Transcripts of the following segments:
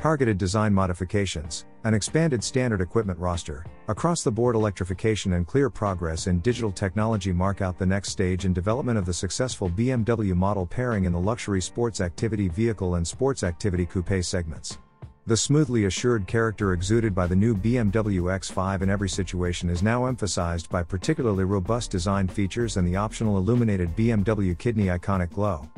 Targeted design modifications, an expanded standard equipment roster, across the board electrification, and clear progress in digital technology mark out the next stage in development of the successful BMW model pairing in the luxury sports activity vehicle and sports activity coupe segments. The smoothly assured character exuded by the new BMW X5 in every situation is now emphasized by particularly robust design features and the optional illuminated BMW kidney iconic glow.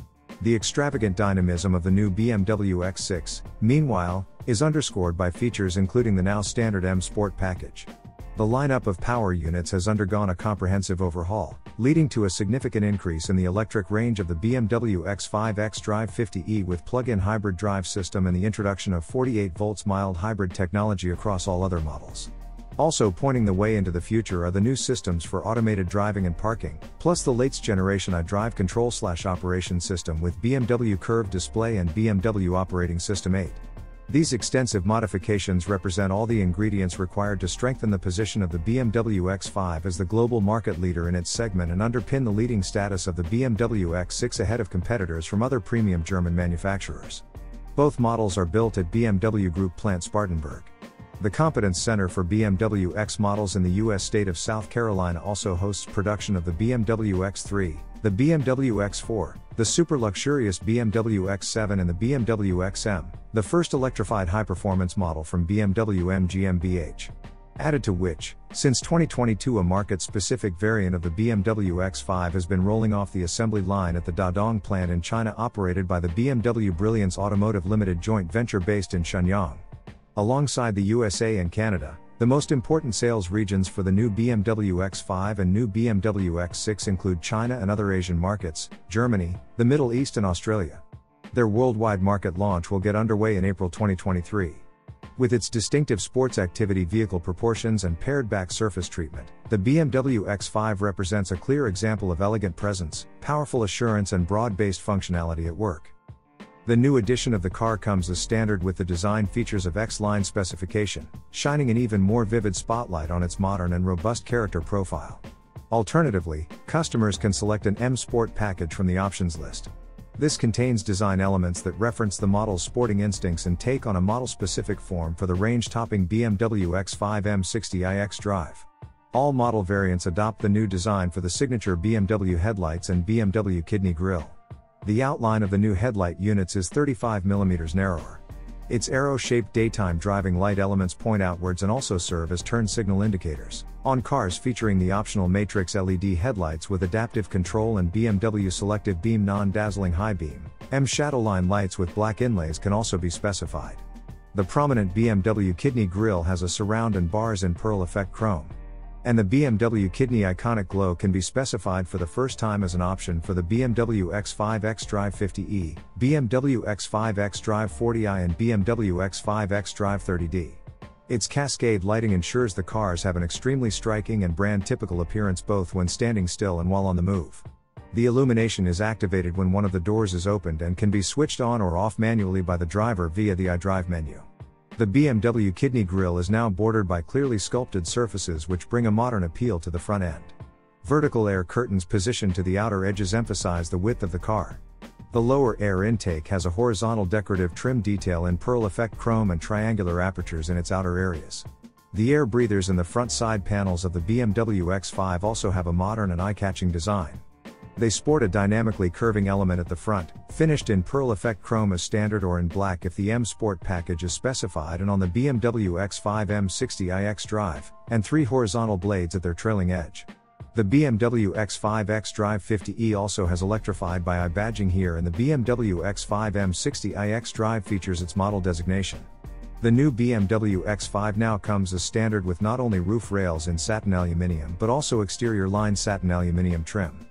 The extravagant dynamism of the new BMW X6, meanwhile, is underscored by features including the now standard M Sport package. The lineup of power units has undergone a comprehensive overhaul, leading to a significant increase in the electric range of the BMW X5 xDrive 50e with plug in hybrid drive system and the introduction of 48 volts mild hybrid technology across all other models. Also pointing the way into the future are the new systems for automated driving and parking, plus the latest generation iDrive control slash operation system with BMW curved display and BMW operating system 8. These extensive modifications represent all the ingredients required to strengthen the position of the BMW X5 as the global market leader in its segment and underpin the leading status of the BMW X6 ahead of competitors from other premium German manufacturers. Both models are built at BMW Group plant Spartanburg. The Competence Center for BMW X models in the U.S. state of South Carolina also hosts production of the BMW X3, the BMW X4, the super luxurious BMW X7 and the BMW XM, the first electrified high-performance model from BMW M GmbH. Added to which, since 2022 a market-specific variant of the BMW X5 has been rolling off the assembly line at the Dadong plant in China operated by the BMW Brilliance Automotive Limited joint venture based in Shenyang. Alongside the USA and Canada, the most important sales regions for the new BMW X5 and new BMW X6 include China and other Asian markets, Germany, the Middle East, and Australia. Their worldwide market launch will get underway in April 2023. With its distinctive sports activity vehicle proportions and pared back surface treatment, the BMW X5 represents a clear example of elegant presence, powerful assurance, and broad based functionality at work. The new edition of the car comes as standard with the design features of X line specification, shining an even more vivid spotlight on its modern and robust character profile. Alternatively, customers can select an M Sport package from the options list. This contains design elements that reference the model's sporting instincts and take on a model specific form for the range topping BMW X5 M60i xDrive. All model variants adopt the new design for the signature BMW headlights and BMW kidney grille. The outline of the new headlight units is 35mm narrower. Its arrow shaped daytime driving light elements point outwards and also serve as turn signal indicators. On cars featuring the optional Matrix LED headlights with adaptive control and BMW selective beam non dazzling high beam, M Shadowline lights with black inlays can also be specified. The prominent BMW kidney grille has a surround and bars in pearl effect chrome. And the BMW Kidney Iconic Glow can be specified for the first time as an option for the BMW X5 xDrive 50e, BMW X5 xDrive 40i, and BMW X5 xDrive 30d. Its cascade lighting ensures the cars have an extremely striking and brand typical appearance both when standing still and while on the move. The illumination is activated when one of the doors is opened and can be switched on or off manually by the driver via the iDrive menu. The BMW kidney grille is now bordered by clearly sculpted surfaces which bring a modern appeal to the front end. Vertical air curtains positioned to the outer edges emphasize the width of the car. The lower air intake has a horizontal decorative trim detail in pearl effect chrome and triangular apertures in its outer areas. The air breathers in the front side panels of the BMW X5 also have a modern and eye catching design. They sport a dynamically curving element at the front, finished in pearl effect chrome as standard or in black if the M Sport package is specified and on the BMW X5 M60i xDrive, and three horizontal blades at their trailing edge. The BMW X5 xDrive 50e also has electrified by i badging here and the BMW X5 M60i xDrive features its model designation. The new BMW X5 now comes as standard with not only roof rails in satin aluminium but also exterior line satin aluminium trim.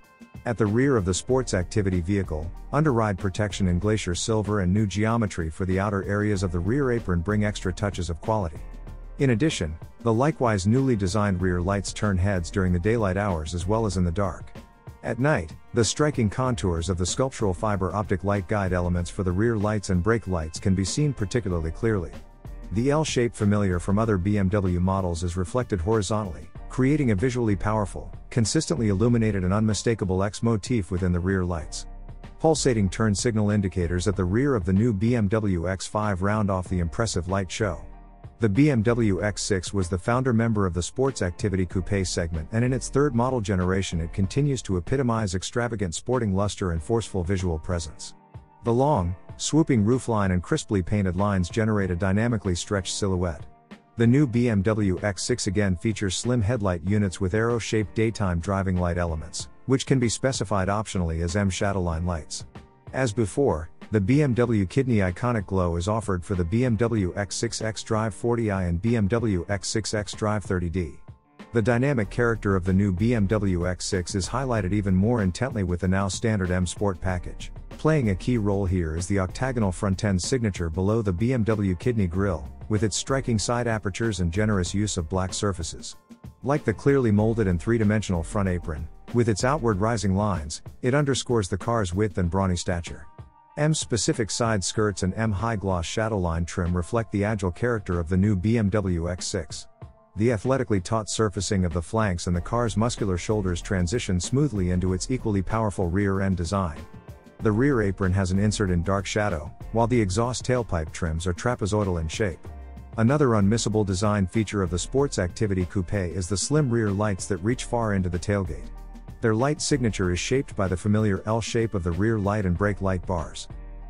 At the rear of the sports activity vehicle, underride protection in glacier silver and new geometry for the outer areas of the rear apron bring extra touches of quality. In addition, the likewise newly designed rear lights turn heads during the daylight hours as well as in the dark. At night, the striking contours of the sculptural fiber optic light guide elements for the rear lights and brake lights can be seen particularly clearly. The L shape familiar from other BMW models is reflected horizontally, creating a visually powerful, consistently illuminated and unmistakable X motif within the rear lights. Pulsating turn signal indicators at the rear of the new BMW X5 round off the impressive light show. The BMW X6 was the founder member of the sports activity coupe segment, and in its third model generation, it continues to epitomize extravagant sporting luster and forceful visual presence. The long, swooping roofline and crisply painted lines generate a dynamically stretched silhouette. The new BMW X6 again features slim headlight units with arrow shaped daytime driving light elements, which can be specified optionally as M Shadowline lights. As before, the BMW Kidney Iconic Glow is offered for the BMW X6 xDrive 40i and BMW X6 xDrive 30d. The dynamic character of the new BMW X6 is highlighted even more intently with the now standard M Sport package. Playing a key role here is the octagonal front end signature below the BMW Kidney grille, with its striking side apertures and generous use of black surfaces. Like the clearly molded and three dimensional front apron, with its outward rising lines, it underscores the car's width and brawny stature. M specific side skirts and M high gloss shadowline trim reflect the agile character of the new BMW X6. The athletically taut surfacing of the flanks and the car's muscular shoulders transition smoothly into its equally powerful rear end design. The rear apron has an insert in dark shadow, while the exhaust tailpipe trims are trapezoidal in shape. Another unmissable design feature of the Sports Activity Coupe is the slim rear lights that reach far into the tailgate. Their light signature is shaped by the familiar L shape of the rear light and brake light bars.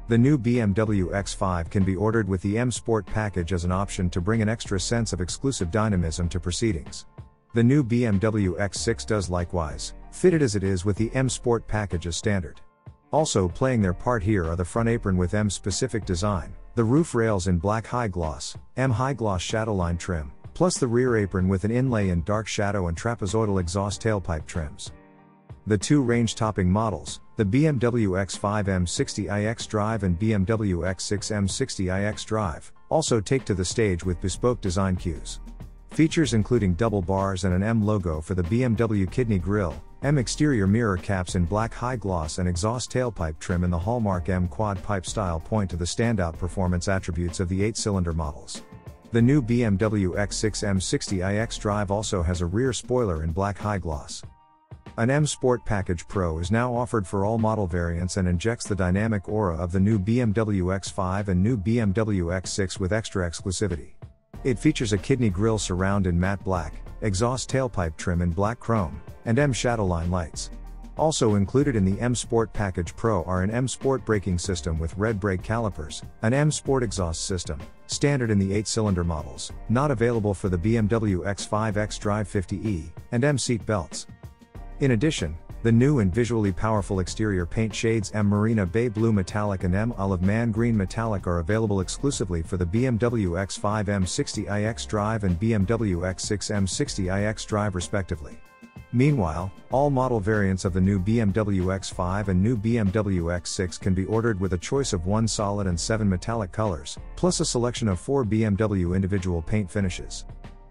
The new BMW X5 can be ordered with the M Sport package as an option to bring an extra sense of exclusive dynamism to proceedings. The new BMW X6 does likewise, fitted as it is with the M Sport package as standard. Also playing their part here are the front apron with M specific design, the roof rails in black high gloss, M high gloss shadowline trim, plus the rear apron with an inlay in dark shadow and trapezoidal exhaust tailpipe trims. The two range topping models, the BMW X5 M60i xDrive and BMW X6 M60i xDrive, also take to the stage with bespoke design cues. Features including double bars and an M logo for the BMW Kidney grille, M exterior mirror caps in black high gloss and exhaust tailpipe trim in the hallmark M quad pipe style point to the standout performance attributes of the 8 cylinder models. The new BMW X6 M60i xDrive also has a rear spoiler in black high gloss. An M Sport Package Pro is now offered for all model variants and injects the dynamic aura of the new BMW X5 and new BMW X6 with extra exclusivity. It features a kidney grille surround in matte black, exhaust tailpipe trim in black chrome, and M Shadowline lights. Also included in the M Sport Package Pro are an M Sport braking system with red brake calipers, an M Sport exhaust system, standard in the 8 cylinder models, not available for the BMW X5 xDrive 50e, and M seat belts. In addition, the new and visually powerful exterior paint shades M Marina Bay Blue Metallic and M Isle of Man Green Metallic are available exclusively for the BMW X5 M60i xDrive and BMW X6 M60i xDrive respectively. Meanwhile, all model variants of the new BMW X5 and new BMW X6 can be ordered with a choice of one solid and seven metallic colors, plus a selection of four BMW individual paint finishes.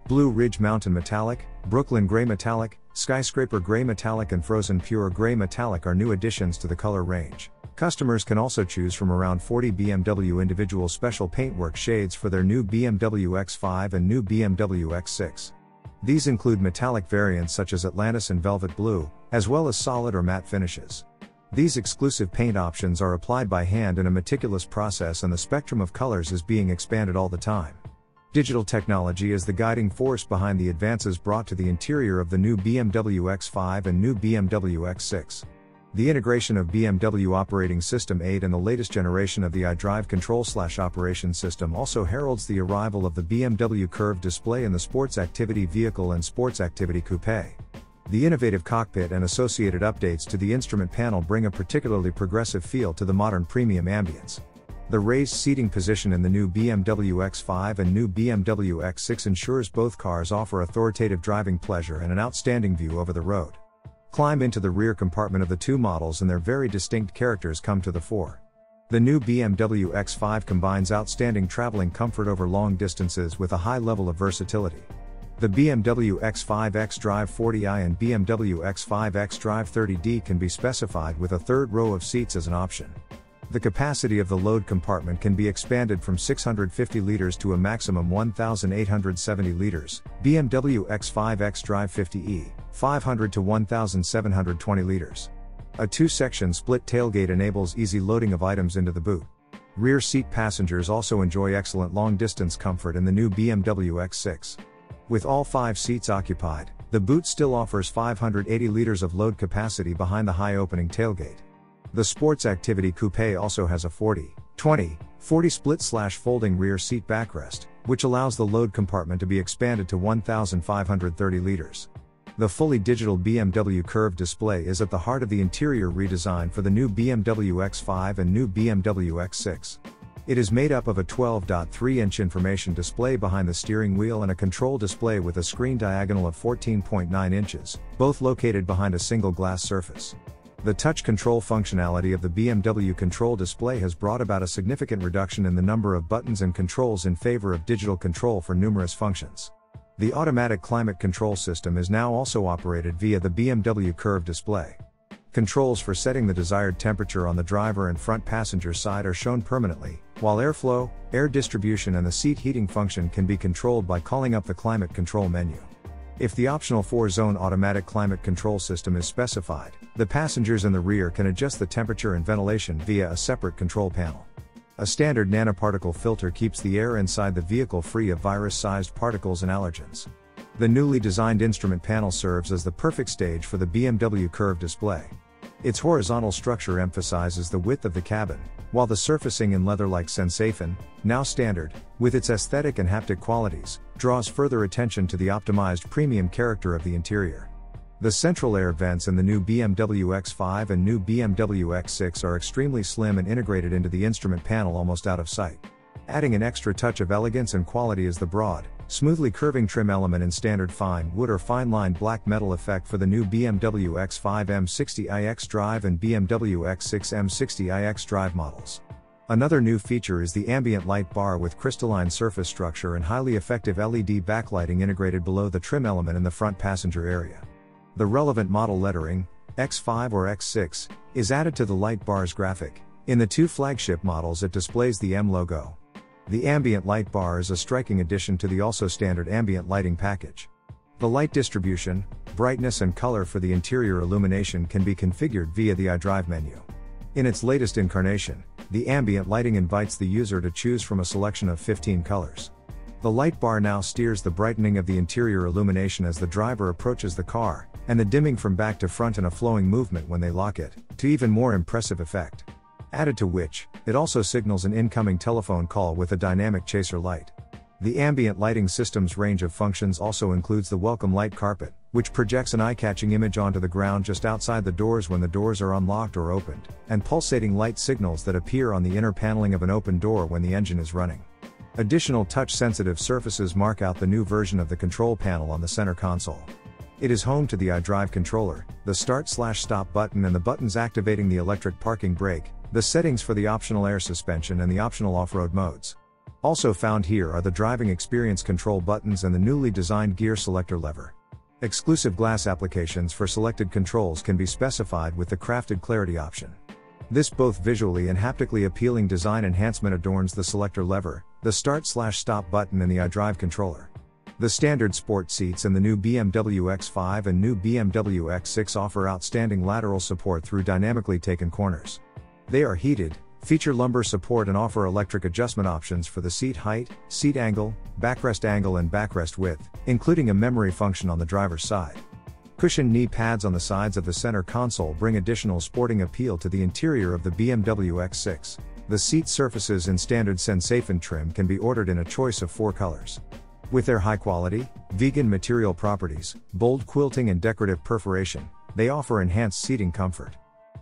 Blue Ridge Mountain Metallic, Brooklyn Gray Metallic, Skyscraper Gray Metallic and Frozen Pure Gray Metallic are new additions to the color range. Customers can also choose from around 40 BMW individual special paintwork shades for their new BMW X5 and new BMW X6. These include metallic variants such as Atlantis and Velvet Blue, as well as solid or matte finishes. These exclusive paint options are applied by hand in a meticulous process and the spectrum of colors is being expanded all the time. Digital technology is the guiding force behind the advances brought to the interior of the new BMW X5 and new BMW X6. The integration of BMW Operating System 8 and the latest generation of the iDrive Control Slash Operation System also heralds the arrival of the BMW Curved display in the Sports Activity Vehicle and Sports Activity Coupe. The innovative cockpit and associated updates to the instrument panel bring a particularly progressive feel to the modern premium ambience. The raised seating position in the new BMW X5 and new BMW X6 ensures both cars offer authoritative driving pleasure and an outstanding view over the road. Climb into the rear compartment of the two models and their very distinct characters come to the fore. The new BMW X5 combines outstanding traveling comfort over long distances with a high level of versatility. The BMW X5 xDrive 40i and BMW X5 xDrive 30d can be specified with a third row of seats as an option. The capacity of the load compartment can be expanded from 650 liters to a maximum 1,870 liters, BMW X5 xDrive 50e, 500 to 1,720 liters. A two section split tailgate enables easy loading of items into the boot. Rear seat passengers also enjoy excellent long distance comfort in the new BMW X6. With all five seats occupied, the boot still offers 580 liters of load capacity behind the high opening tailgate. The Sports Activity Coupe also has a 40, 20, 40 split slash folding rear seat backrest, which allows the load compartment to be expanded to 1,530 liters. The fully digital BMW curved display is at the heart of the interior redesign for the new BMW X5 and new BMW X6. It is made up of a 12.3 inch information display behind the steering wheel and a control display with a screen diagonal of 14.9 inches, both located behind a single glass surface. The touch control functionality of the BMW control display has brought about a significant reduction in the number of buttons and controls in favor of digital control for numerous functions. The automatic climate control system is now also operated via the BMW curve display. Controls for setting the desired temperature on the driver and front passenger side are shown permanently, while airflow, air distribution, and the seat heating function can be controlled by calling up the climate control menu. If the optional 4 zone automatic climate control system is specified, the passengers in the rear can adjust the temperature and ventilation via a separate control panel. A standard nanoparticle filter keeps the air inside the vehicle free of virus sized particles and allergens. The newly designed instrument panel serves as the perfect stage for the BMW curve display. Its horizontal structure emphasizes the width of the cabin, while the surfacing in leather like Sensafin, now standard, with its aesthetic and haptic qualities, draws further attention to the optimized premium character of the interior. The central air vents in the new BMW X5 and new BMW X6 are extremely slim and integrated into the instrument panel almost out of sight. Adding an extra touch of elegance and quality is the broad, smoothly curving trim element in standard fine wood or fine lined black metal effect for the new BMW X5 M60i xDrive and BMW X6 M60i xDrive models. Another new feature is the ambient light bar with crystalline surface structure and highly effective LED backlighting integrated below the trim element in the front passenger area. The relevant model lettering, X5 or X6, is added to the light bar's graphic. In the two flagship models, it displays the M logo. The ambient light bar is a striking addition to the also standard ambient lighting package. The light distribution, brightness, and color for the interior illumination can be configured via the iDrive menu. In its latest incarnation, the ambient lighting invites the user to choose from a selection of 15 colors. The light bar now steers the brightening of the interior illumination as the driver approaches the car, and the dimming from back to front in a flowing movement when they lock it, to even more impressive effect. Added to which, it also signals an incoming telephone call with a dynamic chaser light. The ambient lighting system's range of functions also includes the welcome light carpet, which projects an eye catching image onto the ground just outside the doors when the doors are unlocked or opened, and pulsating light signals that appear on the inner paneling of an open door when the engine is running. Additional touch sensitive surfaces mark out the new version of the control panel on the center console. It is home to the iDrive controller, the start slash stop button and the buttons activating the electric parking brake, the settings for the optional air suspension and the optional off-road modes. Also found here are the driving experience control buttons and the newly designed gear selector lever. Exclusive glass applications for selected controls can be specified with the crafted clarity option. This both visually and haptically appealing design enhancement adorns the selector lever, the start slash stop button and the iDrive controller. The standard sport seats and the new BMW X5 and new BMW X6 offer outstanding lateral support through dynamically taken corners. They are heated, feature lumbar support and offer electric adjustment options for the seat height, seat angle, backrest angle and backrest width, including a memory function on the driver's side. Cushion knee pads on the sides of the center console bring additional sporting appeal to the interior of the BMW X6. The seat surfaces in standard Sensafin trim can be ordered in a choice of four colors. With their high quality, vegan material properties, bold quilting and decorative perforation, they offer enhanced seating comfort.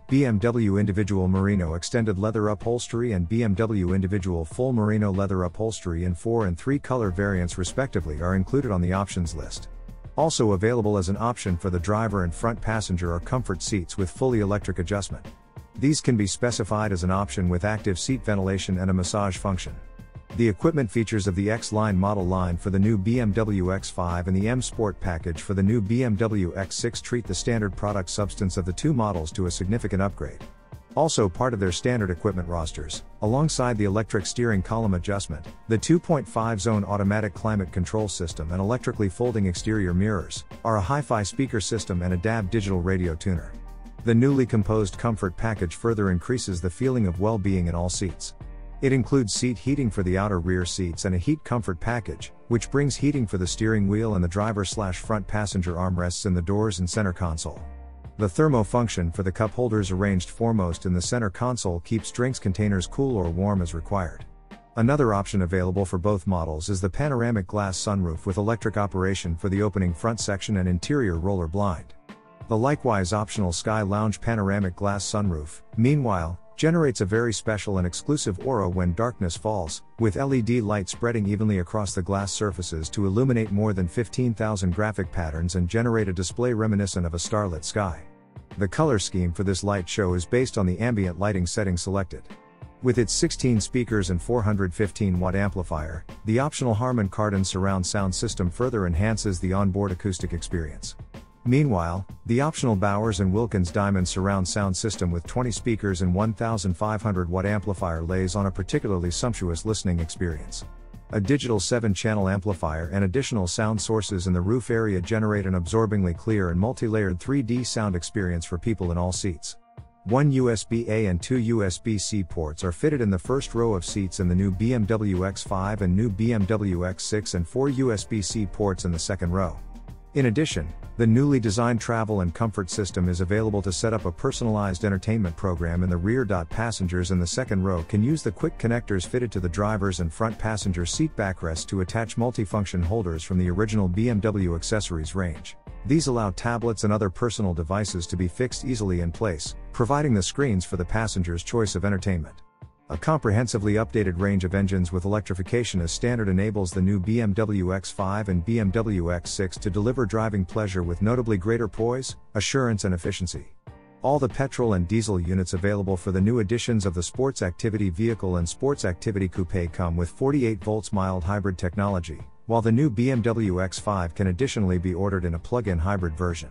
BMW individual merino extended leather upholstery and BMW individual full merino leather upholstery in 4 and 3 color variants respectively are included on the options list. Also available as an option for the driver and front passenger are comfort seats with fully electric adjustment. These can be specified as an option with active seat ventilation and a massage function. The equipment features of the X line model line for the new BMW X5 and the M Sport package for the new BMW X6 treat the standard product substance of the two models to a significant upgrade. Also part of their standard equipment rosters, alongside the electric steering column adjustment, the 2.5 zone automatic climate control system and electrically folding exterior mirrors, are a hi-fi speaker system and a DAB digital radio tuner. The newly composed comfort package further increases the feeling of well being in all seats. It includes seat heating for the outer rear seats and a heat comfort package, which brings heating for the steering wheel and the driver slash front passenger armrests in the doors and center console. The thermo function for the cup holders arranged foremost in the center console keeps drinks containers cool or warm as required. Another option available for both models is the panoramic glass sunroof with electric operation for the opening front section and interior roller blind. The likewise optional Sky Lounge panoramic glass sunroof, meanwhile, generates a very special and exclusive aura when darkness falls, with LED light spreading evenly across the glass surfaces to illuminate more than 15,000 graphic patterns and generate a display reminiscent of a starlit sky. The color scheme for this light show is based on the ambient lighting setting selected. With its 16 speakers and 415 watt amplifier, the optional Harman Kardon surround sound system further enhances the onboard acoustic experience. Meanwhile, the optional Bowers & Wilkins Diamond surround sound system with 20 speakers and 1500 watt amplifier lays on a particularly sumptuous listening experience. A digital 7-channel amplifier and additional sound sources in the roof area generate an absorbingly clear and multi-layered 3D sound experience for people in all seats. One USB-A and two USB-C ports are fitted in the first row of seats in the new BMW X5 and new BMW X6 and four USB-C ports in the second row. In addition, the newly designed travel and comfort system is available to set up a personalized entertainment program in the rear. Passengers in the second row can use the quick connectors fitted to the driver's and front passenger seat backrests to attach multifunction holders from the original BMW accessories range. These allow tablets and other personal devices to be fixed easily in place, providing the screens for the passenger's choice of entertainment. A comprehensively updated range of engines with electrification as standard enables the new BMW X5 and BMW X6 to deliver driving pleasure with notably greater poise, assurance, and efficiency. All the petrol and diesel units available for the new editions of the Sports Activity Vehicle and Sports Activity Coupe come with 48 volts mild hybrid technology, while the new BMW X5 can additionally be ordered in a plug in hybrid version.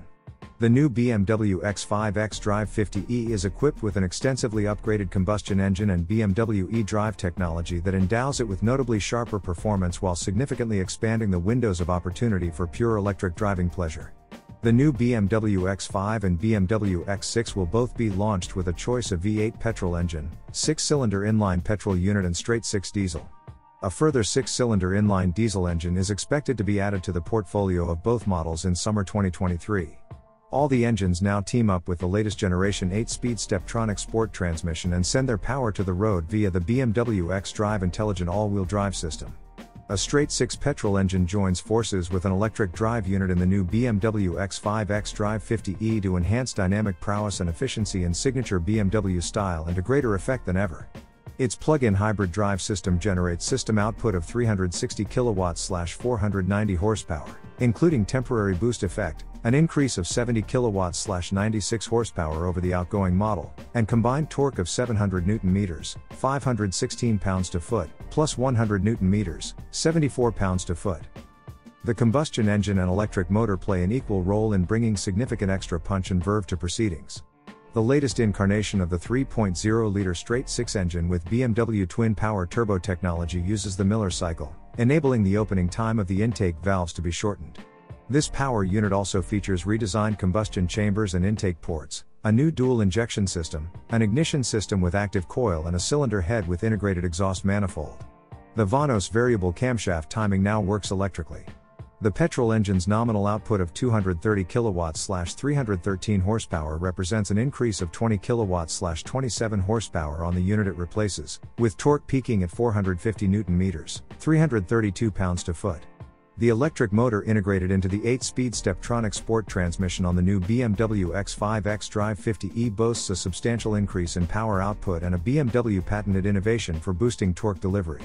The new BMW X5 xDrive 50e is equipped with an extensively upgraded combustion engine and BMW eDrive technology that endows it with notably sharper performance while significantly expanding the windows of opportunity for pure electric driving pleasure. The new BMW X5 and BMW X6 will both be launched with a choice of V8 petrol engine, 6 cylinder inline petrol unit, and straight 6 diesel. A further 6 cylinder inline diesel engine is expected to be added to the portfolio of both models in summer 2023. All the engines now team up with the latest generation 8-speed Steptronic Sport transmission and send their power to the road via the BMW xDrive intelligent all-wheel drive system. A straight 6 petrol engine joins forces with an electric drive unit in the new BMW X5 xDrive 50e to enhance dynamic prowess and efficiency in signature BMW style and to greater effect than ever. Its plug-in hybrid drive system generates system output of 360 kilowatts/490 horsepower, including temporary boost effect, an increase of 70 kilowatts 96 horsepower over the outgoing model, and combined torque of 700 newton meters, 516 pounds to foot, plus 100 newton meters, 74 pounds to foot. The combustion engine and electric motor play an equal role in bringing significant extra punch and verve to proceedings. The latest incarnation of the 3.0 liter straight 6 engine with BMW twin power turbo technology uses the Miller cycle, enabling the opening time of the intake valves to be shortened. This power unit also features redesigned combustion chambers and intake ports, a new dual injection system, an ignition system with active coil and a cylinder head with integrated exhaust manifold. The Vanos variable camshaft timing now works electrically. The petrol engine's nominal output of 230 kilowatts/313 horsepower represents an increase of 20 kilowatts/27 horsepower on the unit it replaces, with torque peaking at 450 newton meters, 332 pounds to foot. The electric motor integrated into the 8-speed Steptronic Sport transmission on the new BMW X5 xDrive 50e boasts a substantial increase in power output and a BMW patented innovation for boosting torque delivery.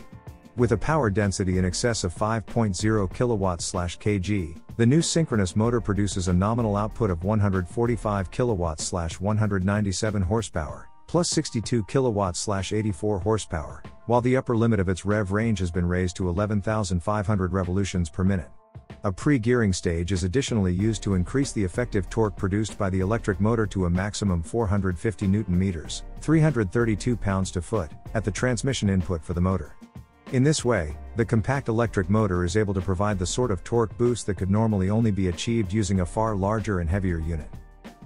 With a power density in excess of 5.0 kilowatts/kg, the new synchronous motor produces a nominal output of 145 kilowatts/197 horsepower, plus 62 kilowatts/84 horsepower, while the upper limit of its rev range has been raised to 11,500 revolutions per minute. A pre-gearing stage is additionally used to increase the effective torque produced by the electric motor to a maximum 450 newton meters, 332 pounds to foot, at the transmission input for the motor. In this way, the compact electric motor is able to provide the sort of torque boost that could normally only be achieved using a far larger and heavier unit.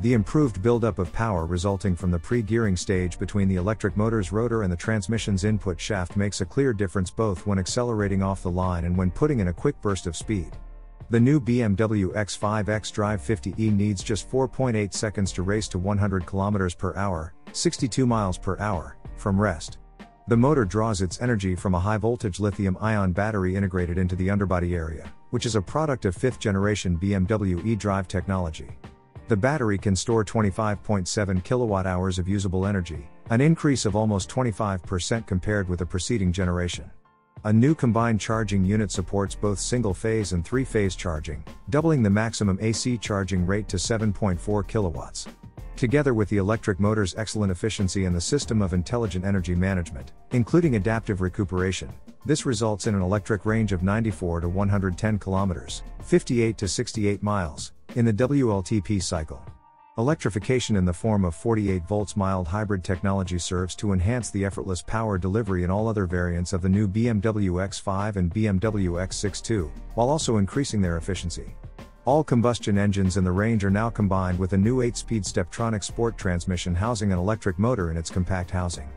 The improved buildup of power resulting from the pre-gearing stage between the electric motor's rotor and the transmission's input shaft makes a clear difference both when accelerating off the line and when putting in a quick burst of speed. The new BMW X5 xDrive 50e needs just 4.8 seconds to race to 100 km per hour, 62 miles per hour, from rest. The motor draws its energy from a high voltage lithium ion battery integrated into the underbody area, which is a product of fifth generation BMW e-drive technology. The battery can store 25.7 kilowatt hours of usable energy, an increase of almost 25% compared with the preceding generation. A new combined charging unit supports both single phase and three phase charging, doubling the maximum AC charging rate to 7.4 kilowatts. Together with the electric motor's excellent efficiency and the system of intelligent energy management, including adaptive recuperation, this results in an electric range of 94 to 110 kilometers, 58 to 68 miles, in the WLTP cycle. Electrification in the form of 48 volts mild hybrid technology serves to enhance the effortless power delivery in all other variants of the new BMW X5 and BMW X6 while also increasing their efficiency. All combustion engines in the range are now combined with a new 8-speed Steptronic sport transmission housing an electric motor in its compact housing.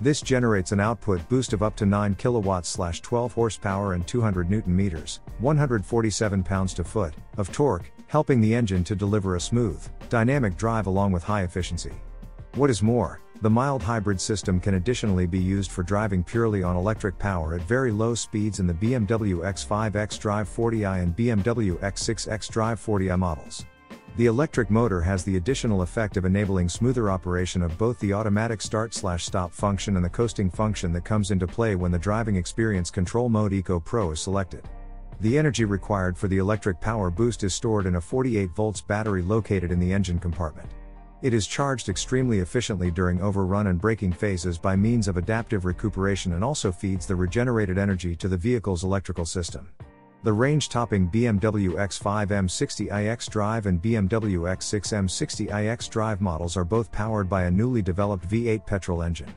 This generates an output boost of up to 9 kilowatts 12 horsepower and 200 newton meters, 147 pounds to foot, of torque, helping the engine to deliver a smooth, dynamic drive along with high efficiency. What is more, the mild hybrid system can additionally be used for driving purely on electric power at very low speeds in the BMW X5 xDrive 40i and BMW X6 xDrive 40i models. The electric motor has the additional effect of enabling smoother operation of both the automatic start/stop function and the coasting function that comes into play when the driving experience control mode Eco Pro is selected. The energy required for the electric power boost is stored in a 48 volts battery located in the engine compartment. It is charged extremely efficiently during overrun and braking phases by means of adaptive recuperation and also feeds the regenerated energy to the vehicle's electrical system. The range topping BMW X5 M60i xDrive and BMW X6 M60i xDrive models are both powered by a newly developed V8 petrol engine.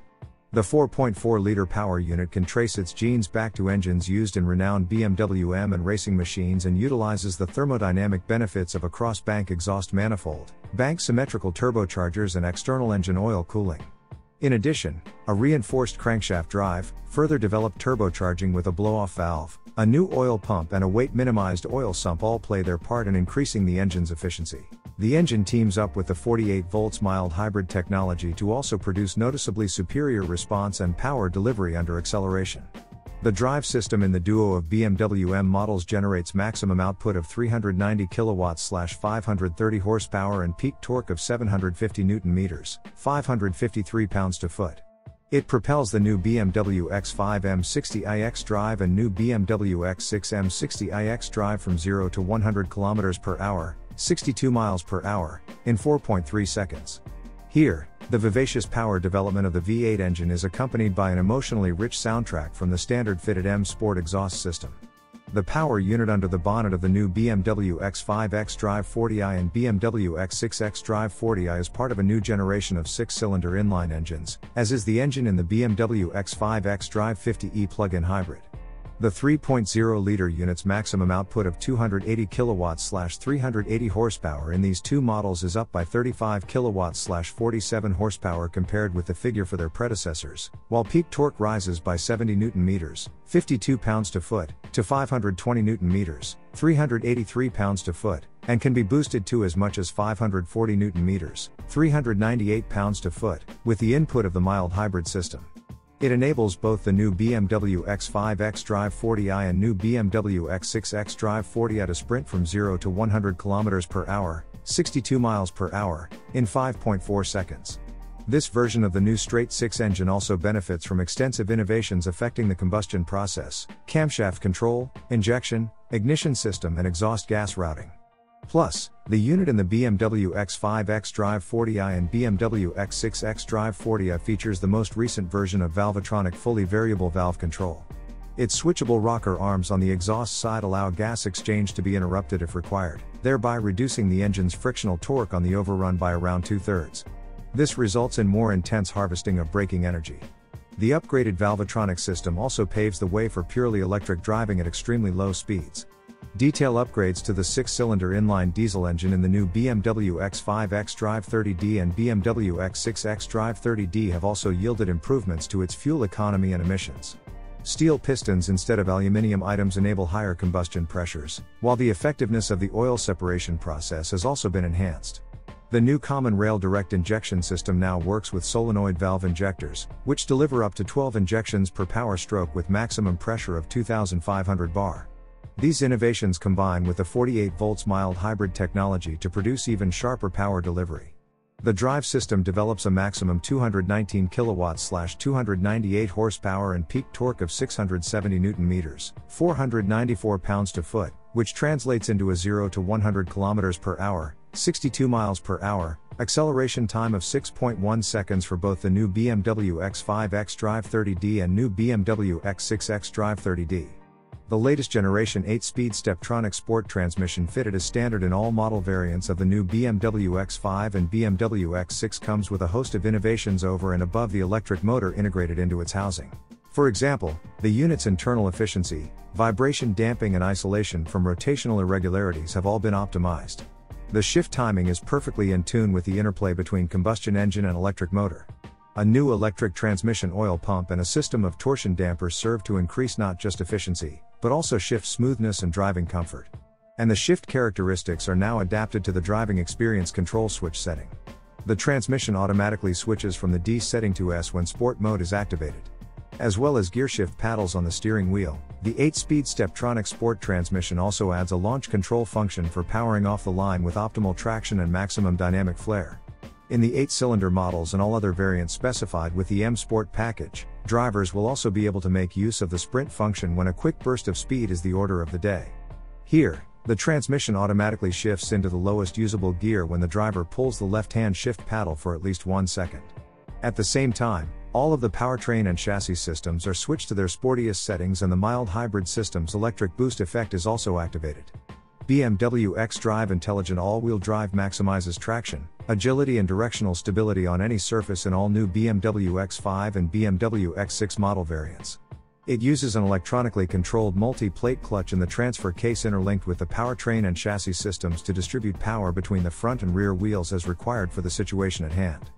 The 4.4 liter power unit can trace its genes back to engines used in renowned BMW M and racing machines and utilizes the thermodynamic benefits of a cross bank exhaust manifold, bank symmetrical turbochargers, and external engine oil cooling. In addition, a reinforced crankshaft drive, further developed turbocharging with a blow off valve, a new oil pump, and a weight minimized oil sump all play their part in increasing the engine's efficiency. The engine teams up with the 48 volts mild hybrid technology to also produce noticeably superior response and power delivery under acceleration. The drive system in the duo of BMW M models generates maximum output of 390 kilowatts 530 horsepower and peak torque of 750 newton meters, 553 pounds to foot. It propels the new BMW X5 M60i xDrive and new BMW X6 M60i xDrive from 0 to 100 km per hour, 62 miles per hour, in 4.3 seconds. Here, the vivacious power development of the V8 engine is accompanied by an emotionally rich soundtrack from the standard fitted M Sport exhaust system. The power unit under the bonnet of the new BMW X5 xDrive 40i and BMW X6 xDrive 40i is part of a new generation of six cylinder inline engines, as is the engine in the BMW X5 xDrive 50e plug in hybrid. The 3.0 liter unit's maximum output of 280 kilowatts 380 horsepower in these two models is up by 35 kilowatts 47 horsepower compared with the figure for their predecessors, while peak torque rises by 70 newton meters, 52 pounds to foot, to 520 newton meters, 383 pounds to foot, and can be boosted to as much as 540 newton meters, 398 pounds to foot, with the input of the mild hybrid system. It enables both the new BMW X5 xDrive 40i and new BMW X6 xDrive 40i to sprint from 0 to 100 km per hour, 62 miles per hour, in 5.4 seconds. This version of the new straight 6 engine also benefits from extensive innovations affecting the combustion process, camshaft control, injection, ignition system, and exhaust gas routing. Plus, the unit in the BMW X5 xDrive 40i and BMW X6 xDrive 40i features the most recent version of Valvetronic fully variable valve control. Its switchable rocker arms on the exhaust side allow gas exchange to be interrupted if required, thereby reducing the engine's frictional torque on the overrun by around two thirds. This results in more intense harvesting of braking energy. The upgraded Valvetronic system also paves the way for purely electric driving at extremely low speeds. Detail upgrades to the six cylinder inline diesel engine in the new BMW X5 xDrive 30D and BMW X6 xDrive 30D have also yielded improvements to its fuel economy and emissions. Steel pistons instead of aluminium items enable higher combustion pressures, while the effectiveness of the oil separation process has also been enhanced. The new Common Rail direct injection system now works with solenoid valve injectors, which deliver up to 12 injections per power stroke with maximum pressure of 2500 bar. These innovations combine with the 48 volts mild hybrid technology to produce even sharper power delivery. The drive system develops a maximum 219 kilowatts 298 horsepower and peak torque of 670 newton meters, 494 pounds to foot, which translates into a 0 to 100 kilometers per hour, 62 miles per hour, acceleration time of 6.1 seconds for both the new BMW X5 xDrive 30D and new BMW X6 xDrive 30D. The latest generation 8-speed Steptronic Sport transmission fitted as standard in all model variants of the new BMW X5 and BMW X6 comes with a host of innovations over and above the electric motor integrated into its housing. For example, the unit's internal efficiency, vibration damping and isolation from rotational irregularities have all been optimized. The shift timing is perfectly in tune with the interplay between combustion engine and electric motor. A new electric transmission oil pump and a system of torsion dampers serve to increase not just efficiency, but also shift smoothness and driving comfort. And the shift characteristics are now adapted to the driving experience control switch setting. The transmission automatically switches from the D setting to S when sport mode is activated. As well as gearshift paddles on the steering wheel, the 8-speed Steptronic Sport transmission also adds a launch control function for powering off the line with optimal traction and maximum dynamic flair. In the 8-cylinder models and all other variants specified with the M Sport package, drivers will also be able to make use of the sprint function when a quick burst of speed is the order of the day. Here, the transmission automatically shifts into the lowest usable gear when the driver pulls the left-hand shift paddle for at least one second. At the same time, all of the powertrain and chassis systems are switched to their sportiest settings and the mild hybrid system's electric boost effect is also activated. BMW xDrive Intelligent All-Wheel Drive maximizes traction, agility and directional stability on any surface in all new BMW X5 and BMW X6 model variants. It uses an electronically controlled multi-plate clutch in the transfer case interlinked with the powertrain and chassis systems to distribute power between the front and rear wheels as required for the situation at hand.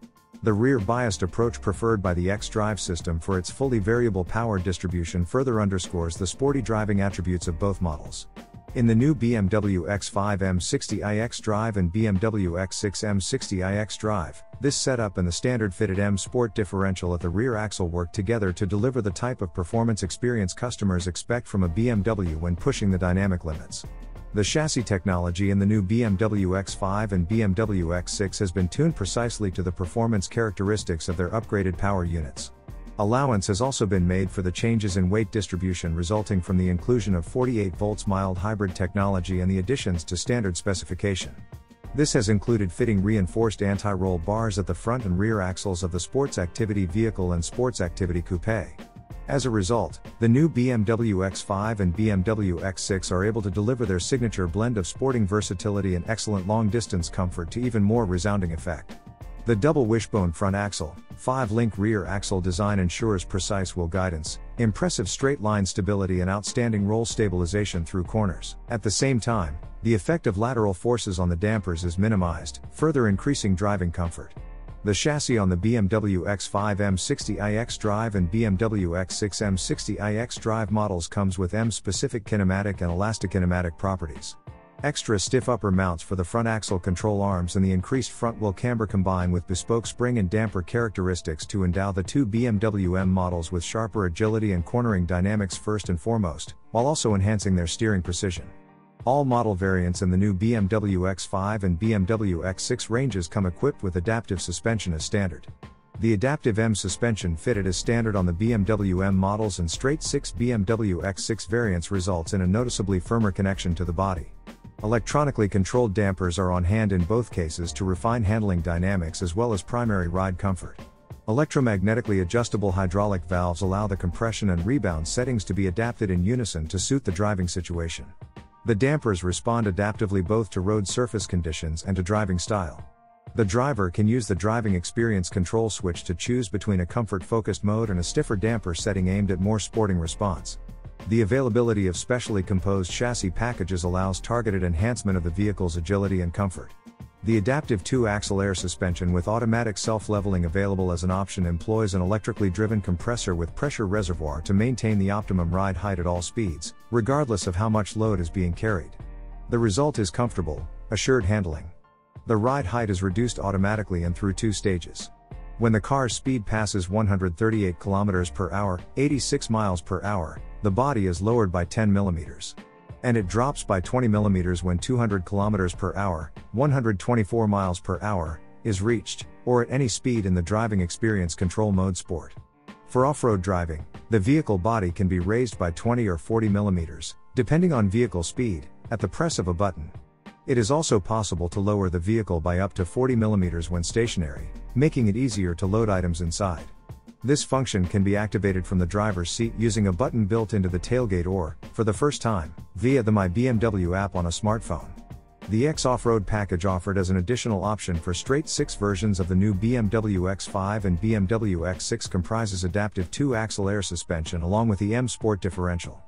The rear biased approach preferred by the xDrive system for its fully variable power distribution further underscores the sporty driving attributes of both models. In the new BMW X5 M60i xDrive and BMW X6 M60i xDrive, this setup and the standard fitted M Sport differential at the rear axle work together to deliver the type of performance experience customers expect from a BMW when pushing the dynamic limits. The chassis technology in the new BMW X5 and BMW X6 has been tuned precisely to the performance characteristics of their upgraded power units. Allowance has also been made for the changes in weight distribution resulting from the inclusion of 48 volts mild hybrid technology and the additions to standard specification. This has included fitting reinforced anti-roll bars at the front and rear axles of the Sports Activity vehicle and Sports Activity Coupe. As a result, the new BMW X5 and BMW X6 are able to deliver their signature blend of sporting versatility and excellent long distance comfort to even more resounding effect. The double wishbone front axle, 5-link rear axle design ensures precise wheel guidance, impressive straight line stability and outstanding roll stabilization through corners. At the same time, the effect of lateral forces on the dampers is minimized, further increasing driving comfort. The chassis on the BMW X5 M60i xDrive and BMW X6 M60i xDrive models comes with M-specific kinematic and elastokinematic properties. Extra stiff upper mounts for the front axle control arms and the increased front wheel camber combine with bespoke spring and damper characteristics to endow the two BMW M models with sharper agility and cornering dynamics first and foremost, while also enhancing their steering precision. All model variants in the new BMW X5 and BMW X6 ranges come equipped with adaptive suspension as standard. The Adaptive M suspension fitted as standard on the BMW M models and straight 6 BMW X6 variants results in a noticeably firmer connection to the body. Electronically controlled dampers are on hand in both cases to refine handling dynamics as well as primary ride comfort. Electromagnetically adjustable hydraulic valves allow the compression and rebound settings to be adapted in unison to suit the driving situation. The dampers respond adaptively both to road surface conditions and to driving style. The driver can use the driving experience control switch to choose between a comfort focused mode and a stiffer damper setting aimed at more sporting response. The availability of specially composed chassis packages allows targeted enhancement of the vehicle's agility and comfort. The adaptive two axle air suspension with automatic self leveling available as an option employs an electrically driven compressor with pressure reservoir to maintain the optimum ride height at all speeds, regardless of how much load is being carried. The result is comfortable, assured handling. The ride height is reduced automatically and through two stages. When the car's speed passes 138 km per hour, 86 miles per hour, the body is lowered by 10 mm. And it drops by 20 mm when 200 km per hour, 124 miles per hour, is reached, or at any speed in the driving experience control mode sport. For off-road driving, the vehicle body can be raised by 20 or 40 mm, depending on vehicle speed, at the press of a button. It is also possible to lower the vehicle by up to 40 mm when stationary, making it easier to load items inside. This function can be activated from the driver's seat using a button built into the tailgate or, for the first time, via the My BMW app on a smartphone. The X Off-Road package offered as an additional option for straight 6 versions of the new BMW X5 and BMW X6 comprises adaptive 2-axle air suspension along with the M Sport differential.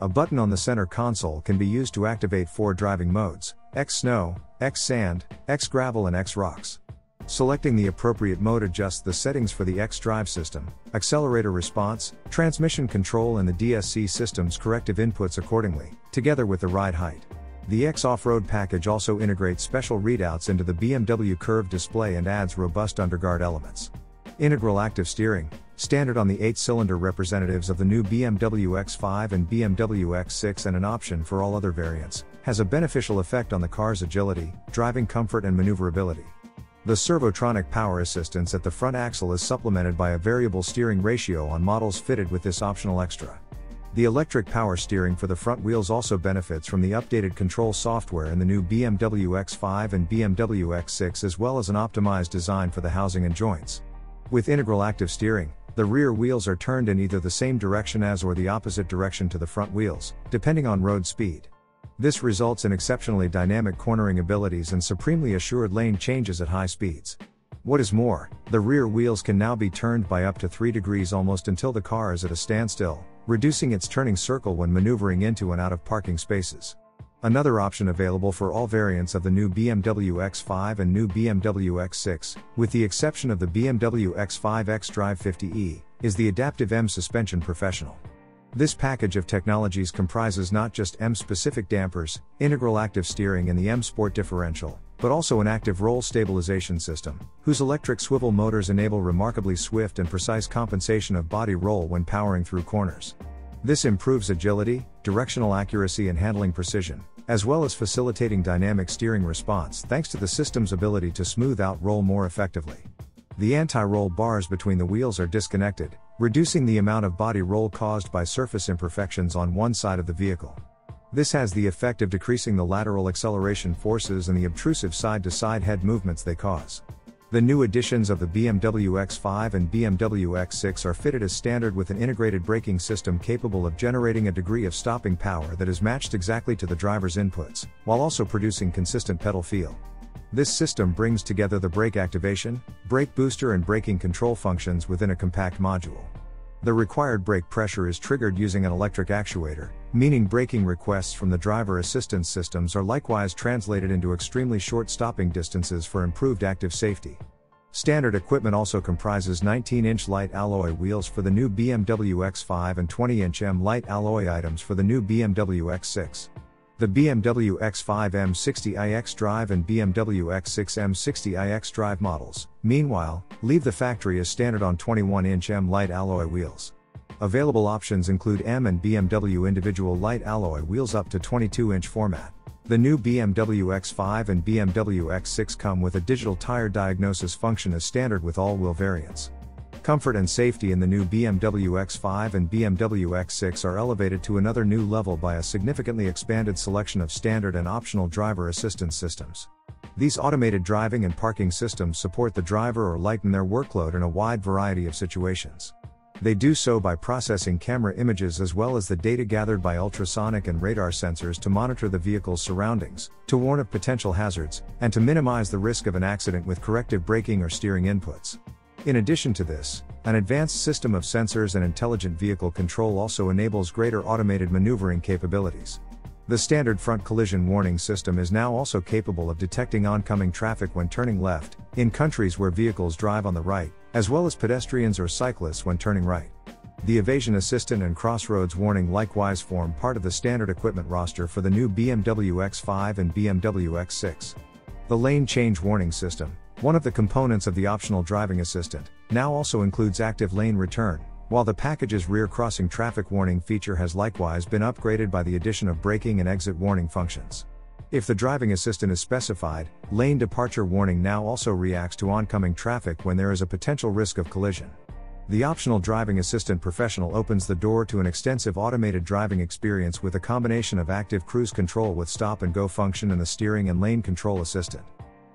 A button on the center console can be used to activate four driving modes X Snow, X Sand, X Gravel, and X Rocks. Selecting the appropriate mode adjusts the settings for the xDrive system, accelerator response, transmission control, and the DSC system's corrective inputs accordingly, together with the ride height. The X off road package also integrates special readouts into the BMW curved display and adds robust underguard elements. Integral active steering, standard on the 8 cylinder representatives of the new BMW X5 and BMW X6 and an option for all other variants, has a beneficial effect on the car's agility, driving comfort, and maneuverability. The Servotronic power assistance at the front axle is supplemented by a variable steering ratio on models fitted with this optional extra. The electric power steering for the front wheels also benefits from the updated control software in the new BMW X5 and BMW X6 as well as an optimized design for the housing and joints. With integral active steering, the rear wheels are turned in either the same direction as or the opposite direction to the front wheels, depending on road speed. This results in exceptionally dynamic cornering abilities and supremely assured lane changes at high speeds. What is more, the rear wheels can now be turned by up to 3 degrees almost until the car is at a standstill, reducing its turning circle when maneuvering into and out of parking spaces. Another option available for all variants of the new BMW X5 and new BMW X6, with the exception of the BMW X5 xDrive 50e, is the Adaptive M Suspension Professional. This package of technologies comprises not just M specific dampers, integral active steering, and the M Sport differential, but also an active roll stabilization system, whose electric swivel motors enable remarkably swift and precise compensation of body roll when powering through corners. This improves agility, directional accuracy, and handling precision, as well as facilitating dynamic steering response thanks to the system's ability to smooth out roll more effectively. The anti roll bars between the wheels are disconnected, reducing the amount of body roll caused by surface imperfections on one side of the vehicle. This has the effect of decreasing the lateral acceleration forces and the obtrusive side to side head movements they cause. The new editions of the BMW X5 and BMW X6 are fitted as standard with an integrated braking system capable of generating a degree of stopping power that is matched exactly to the driver's inputs, while also producing consistent pedal feel. This system brings together the brake activation, brake booster, and braking control functions within a compact module. The required brake pressure is triggered using an electric actuator, meaning braking requests from the driver assistance systems are likewise translated into extremely short stopping distances for improved active safety. Standard equipment also comprises 19 inch light alloy wheels for the new BMW X5 and 20 inch M light alloy items for the new BMW X6. The BMW X5 M60i xDrive and BMW X6 M60i xDrive models, meanwhile, leave the factory as standard on 21 inch M light alloy wheels. Available options include M and BMW individual light alloy wheels up to 22 inch format. The new BMW X5 and BMW X6 come with a digital tire diagnosis function as standard with all wheel variants. Comfort and safety in the new BMW X5 and BMW X6 are elevated to another new level by a significantly expanded selection of standard and optional driver assistance systems. These automated driving and parking systems support the driver or lighten their workload in a wide variety of situations. They do so by processing camera images as well as the data gathered by ultrasonic and radar sensors to monitor the vehicle's surroundings, to warn of potential hazards, and to minimize the risk of an accident with corrective braking or steering inputs. In addition to this, an advanced system of sensors and intelligent vehicle control also enables greater automated maneuvering capabilities. The standard front collision warning system is now also capable of detecting oncoming traffic when turning left, in countries where vehicles drive on the right, as well as pedestrians or cyclists when turning right. The evasion assistant and crossroads warning likewise form part of the standard equipment roster for the new BMW X5 and BMW X6. The lane change warning system, one of the components of the optional driving assistant, now also includes active lane return, while the package's rear crossing traffic warning feature has likewise been upgraded by the addition of braking and exit warning functions. If the driving assistant is specified, lane departure warning now also reacts to oncoming traffic when there is a potential risk of collision. The optional driving assistant professional opens the door to an extensive automated driving experience with a combination of active cruise control with stop and go function and the steering and lane control assistant.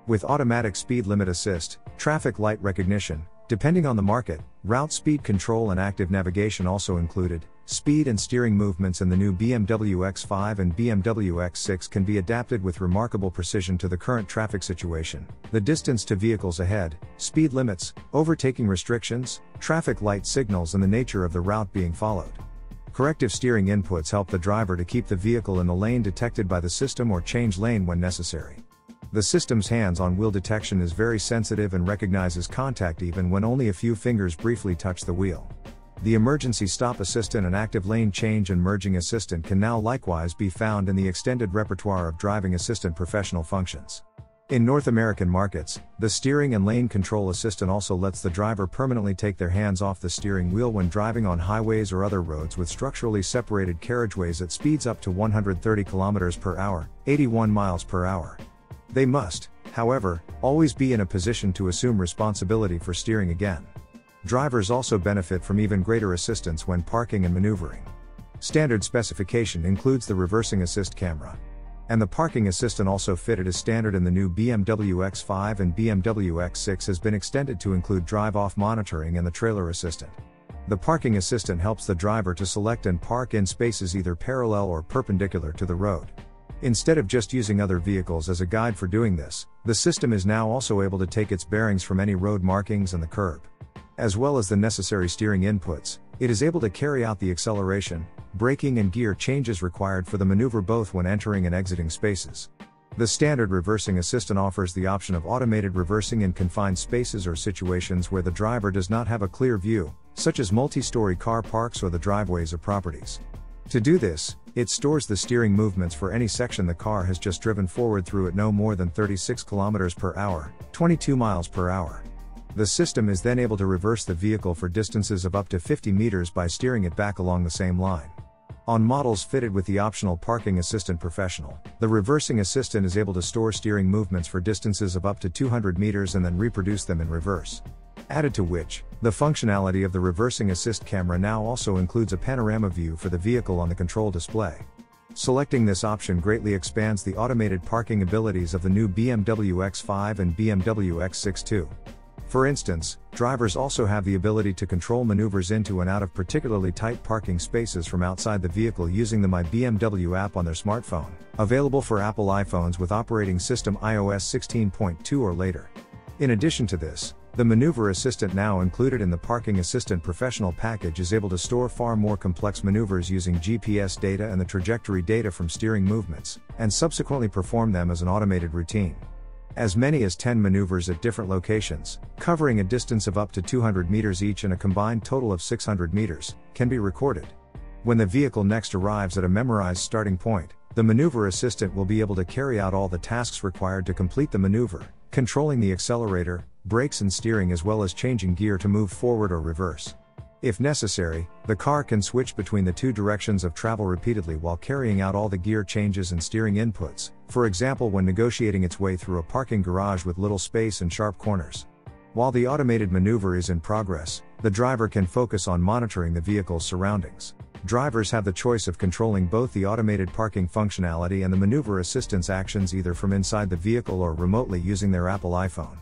With automatic speed limit assist, traffic light recognition, depending on the market, route speed control and active navigation also included, speed and steering movements in the new BMW X5 and BMW X6 can be adapted with remarkable precision to the current traffic situation, the distance to vehicles ahead, speed limits, overtaking restrictions, traffic light signals, and the nature of the route being followed. Corrective steering inputs help the driver to keep the vehicle in the lane detected by the system or change lane when necessary. The system's hands on wheel detection is very sensitive and recognizes contact even when only a few fingers briefly touch the wheel. The emergency stop assistant and active lane change and merging assistant can now likewise be found in the extended repertoire of driving assistant professional functions. In North American markets, the steering and lane control assistant also lets the driver permanently take their hands off the steering wheel when driving on highways or other roads with structurally separated carriageways at speeds up to 130 km per hour, 81 miles per hour. They must, however, always be in a position to assume responsibility for steering again. Drivers also benefit from even greater assistance when parking and maneuvering. Standard specification includes the reversing assist camera. And the parking assistant also fitted as standard in the new BMW X5 and BMW X6 has been extended to include drive off monitoring and the trailer assistant. The parking assistant helps the driver to select and park in spaces either parallel or perpendicular to the road. Instead of just using other vehicles as a guide for doing this, the system is now also able to take its bearings from any road markings and the curb. As well as the necessary steering inputs, it is able to carry out the acceleration, braking, and gear changes required for the maneuver both when entering and exiting spaces. The standard reversing assistant offers the option of automated reversing in confined spaces or situations where the driver does not have a clear view, such as multi story car parks or the driveways of properties. To do this, it stores the steering movements for any section the car has just driven forward through at no more than 36 km per hour, 22 miles per hour. The system is then able to reverse the vehicle for distances of up to 50 meters by steering it back along the same line. On models fitted with the optional Parking Assistant Professional, the reversing assistant is able to store steering movements for distances of up to 200 meters and then reproduce them in reverse. Added to which, the functionality of the reversing assist camera now also includes a panorama view for the vehicle on the control display. Selecting this option greatly expands the automated parking abilities of the new BMW X5 and BMW X6 too. For instance, drivers also have the ability to control maneuvers into and out of particularly tight parking spaces from outside the vehicle using the My BMW app on their smartphone, available for Apple iPhones with operating system iOS 16.2 or later. In addition to this, the Maneuver Assistant now included in the Parking Assistant Professional package is able to store far more complex maneuvers using GPS data and the trajectory data from steering movements, and subsequently perform them as an automated routine. As many as 10 maneuvers at different locations, covering a distance of up to 200 meters each and a combined total of 600 meters, can be recorded. When the vehicle next arrives at a memorized starting point, the maneuver assistant will be able to carry out all the tasks required to complete the maneuver, controlling the accelerator, brakes and steering as well as changing gear to move forward or reverse. If necessary, the car can switch between the two directions of travel repeatedly while carrying out all the gear changes and steering inputs, for example, when negotiating its way through a parking garage with little space and sharp corners. While the automated maneuver is in progress, the driver can focus on monitoring the vehicle's surroundings. Drivers have the choice of controlling both the automated parking functionality and the maneuver assistance actions either from inside the vehicle or remotely using their Apple iPhone.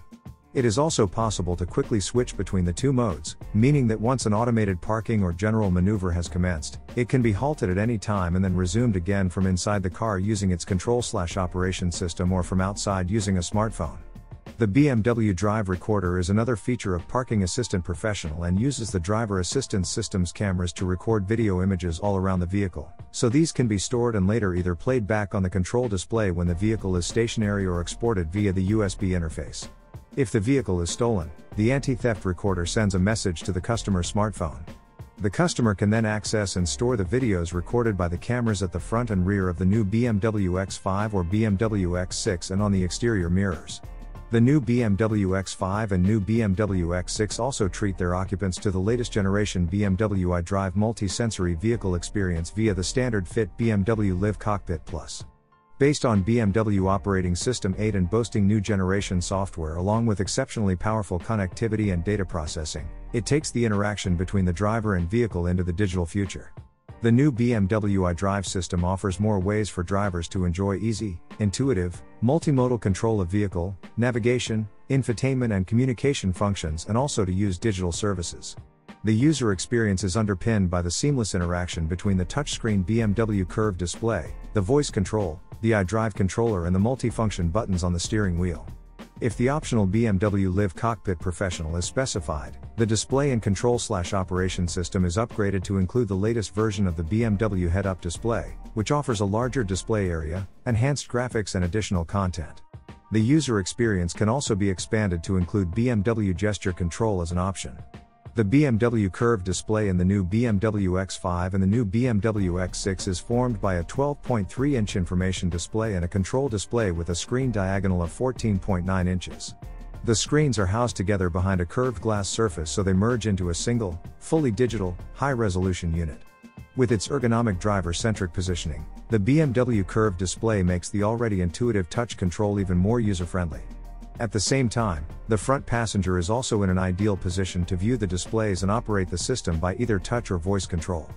It is also possible to quickly switch between the two modes, meaning that once an automated parking or general maneuver has commenced, it can be halted at any time and then resumed again from inside the car using its control slash operation system or from outside using a smartphone. The BMW Drive Recorder is another feature of Parking Assistant Professional and uses the driver assistance system's cameras to record video images all around the vehicle, so these can be stored and later either played back on the control display when the vehicle is stationary or exported via the USB interface. If the vehicle is stolen, the anti theft recorder sends a message to the customer's smartphone. The customer can then access and store the videos recorded by the cameras at the front and rear of the new BMW X5 or BMW X6 and on the exterior mirrors. The new BMW X5 and new BMW X6 also treat their occupants to the latest generation BMW iDrive multi-sensory vehicle experience via the standard fit BMW Live Cockpit Plus. Based on BMW Operating System 8 and boasting new generation software along with exceptionally powerful connectivity and data processing, it takes the interaction between the driver and vehicle into the digital future. The new BMW iDrive system offers more ways for drivers to enjoy easy, intuitive, multimodal control of vehicle, navigation, infotainment, and communication functions, and also to use digital services. The user experience is underpinned by the seamless interaction between the touchscreen BMW curved display, the voice control, the iDrive controller and the multifunction buttons on the steering wheel. If the optional BMW Live Cockpit Professional is specified, the display and control slash operation system is upgraded to include the latest version of the BMW head up display, which offers a larger display area, enhanced graphics, and additional content. The user experience can also be expanded to include BMW gesture control as an option. The BMW curved display in the new BMW X5 and the new BMW X6 is formed by a 12.3 inch information display and a control display with a screen diagonal of 14.9 inches. The screens are housed together behind a curved glass surface so they merge into a single, fully digital, high resolution unit. With its ergonomic driver centric positioning, the BMW curved display makes the already intuitive touch control even more user friendly. At the same time, the front passenger is also in an ideal position to view the displays and operate the system by either touch or voice control.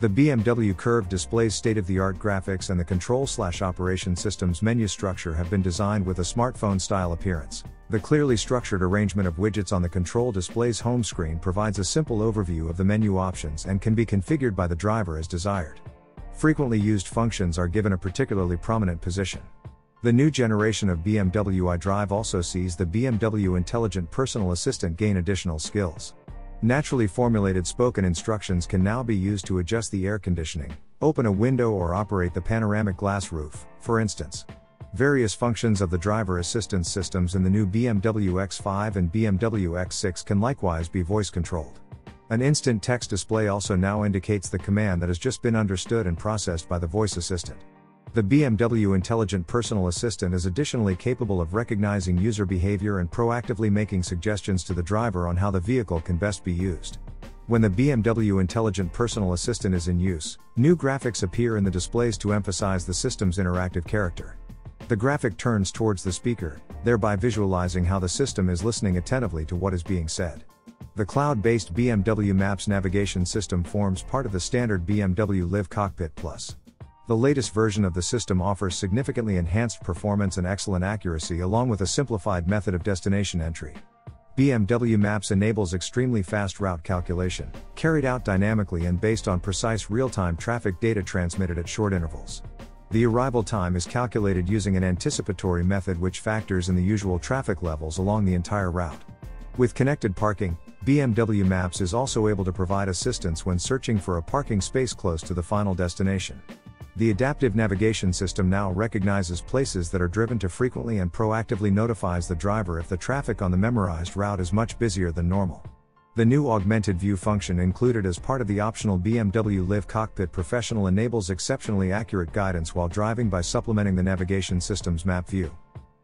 The BMW Curve displays state-of-the-art graphics and the control-slash-operation system's menu structure have been designed with a smartphone-style appearance. The clearly structured arrangement of widgets on the control display's home screen provides a simple overview of the menu options and can be configured by the driver as desired. Frequently used functions are given a particularly prominent position. The new generation of BMW iDrive also sees the BMW Intelligent Personal Assistant gain additional skills. Naturally formulated spoken instructions can now be used to adjust the air conditioning, open a window, or operate the panoramic glass roof, for instance. Various functions of the driver assistance systems in the new BMW X5 and BMW X6 can likewise be voice controlled. An instant text display also now indicates the command that has just been understood and processed by the voice assistant. The BMW Intelligent Personal Assistant is additionally capable of recognizing user behavior and proactively making suggestions to the driver on how the vehicle can best be used. When the BMW Intelligent Personal Assistant is in use, new graphics appear in the displays to emphasize the system's interactive character. The graphic turns towards the speaker, thereby visualizing how the system is listening attentively to what is being said. The cloud based BMW Maps navigation system forms part of the standard BMW Live Cockpit Plus. The latest version of the system offers significantly enhanced performance and excellent accuracy along with a simplified method of destination entry. BMW Maps enables extremely fast route calculation, carried out dynamically and based on precise real time traffic data transmitted at short intervals. The arrival time is calculated using an anticipatory method which factors in the usual traffic levels along the entire route. With connected parking, BMW Maps is also able to provide assistance when searching for a parking space close to the final destination. The adaptive navigation system now recognizes places that are driven to frequently and proactively notifies the driver if the traffic on the memorized route is much busier than normal. The new augmented view function included as part of the optional BMW Live Cockpit Professional enables exceptionally accurate guidance while driving by supplementing the navigation system's map view.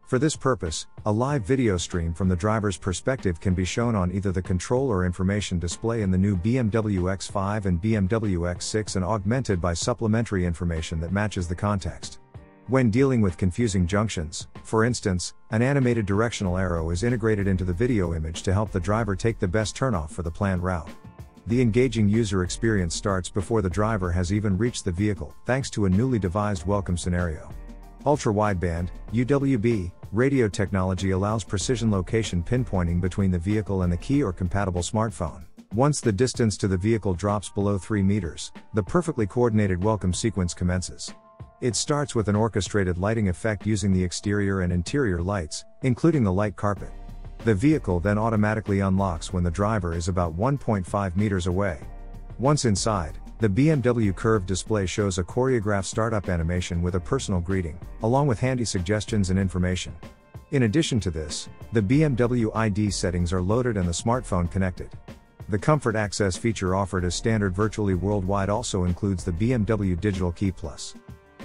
For this purpose, a live video stream from the driver's perspective can be shown on either the control or information display in the new BMW X5 and BMW X6 and augmented by supplementary information that matches the context. When dealing with confusing junctions, for instance, an animated directional arrow is integrated into the video image to help the driver take the best turnoff for the planned route. The engaging user experience starts before the driver has even reached the vehicle, thanks to a newly devised welcome scenario. Ultra wideband, UWB, radio technology allows precision location pinpointing between the vehicle and the key or compatible smartphone. Once the distance to the vehicle drops below 3 meters, the perfectly coordinated welcome sequence commences. It starts with an orchestrated lighting effect using the exterior and interior lights, including the light carpet. The vehicle then automatically unlocks when the driver is about 1.5 meters away. Once inside, the BMW curved display shows a choreographed startup animation with a personal greeting, along with handy suggestions and information. In addition to this, the BMW ID settings are loaded and the smartphone connected. The Comfort Access feature offered as standard virtually worldwide also includes the BMW Digital Key Plus.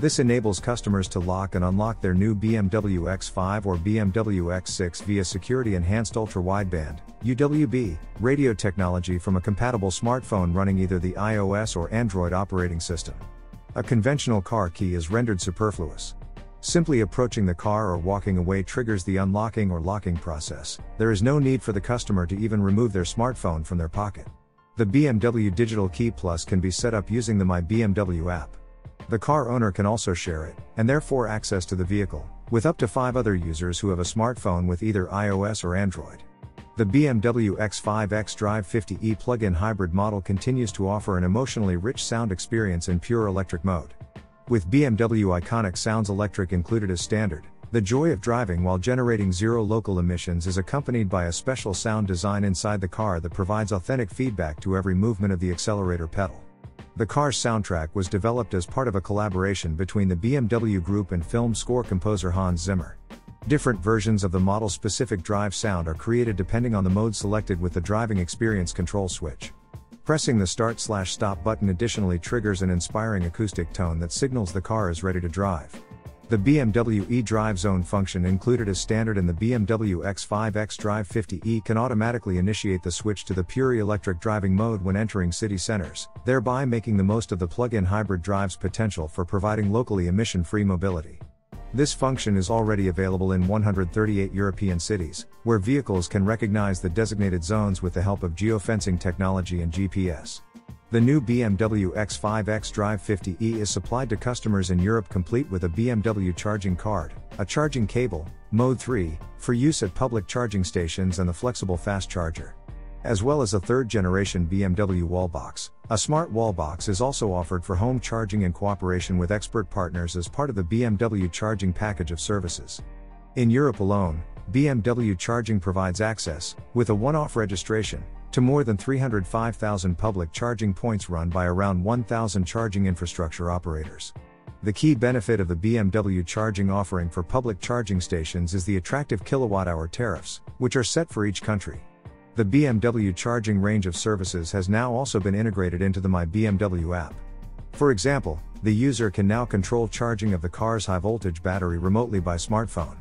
This enables customers to lock and unlock their new BMW X5 or BMW X6 via security enhanced ultra wideband UWB radio technology from a compatible smartphone running either the iOS or Android operating system. A conventional car key is rendered superfluous. Simply approaching the car or walking away triggers the unlocking or locking process. There is no need for the customer to even remove their smartphone from their pocket. The BMW Digital Key Plus can be set up using the My BMW app. The car owner can also share it, and therefore access to the vehicle, with up to five other users who have a smartphone with either iOS or Android. The BMW X5 xDrive 50e plug-in hybrid model continues to offer an emotionally rich sound experience in pure electric mode. With BMW iconic Sounds Electric included as standard, the joy of driving while generating zero local emissions is accompanied by a special sound design inside the car that provides authentic feedback to every movement of the accelerator pedal. The car's soundtrack was developed as part of a collaboration between the BMW Group and film score composer Hans Zimmer. Different versions of the model specific drive sound are created depending on the mode selected with the driving experience control switch. Pressing the start slash stop button additionally triggers an inspiring acoustic tone that signals the car is ready to drive. The BMW eDrive Zone function included as standard in the BMW X5 xDrive 50e can automatically initiate the switch to the pure electric driving mode when entering city centers, thereby making the most of the plug-in hybrid drive's potential for providing locally emission-free mobility. This function is already available in 138 European cities, where vehicles can recognize the designated zones with the help of geofencing technology and GPS. The new BMW X5 xDrive 50e is supplied to customers in Europe complete with a BMW charging card, a charging cable, Mode 3, for use at public charging stations and the flexible fast charger. As well as a third generation BMW wallbox. A smart wallbox is also offered for home charging in cooperation with expert partners as part of the BMW charging package of services. In Europe alone, BMW charging provides access, with a one off registration, to more than 305,000 public charging points run by around 1,000 charging infrastructure operators. The key benefit of the BMW charging offering for public charging stations is the attractive kilowatt hour tariffs, which are set for each country. The BMW charging range of services has now also been integrated into the My BMW app. For example, the user can now control charging of the car's high voltage battery remotely by smartphone.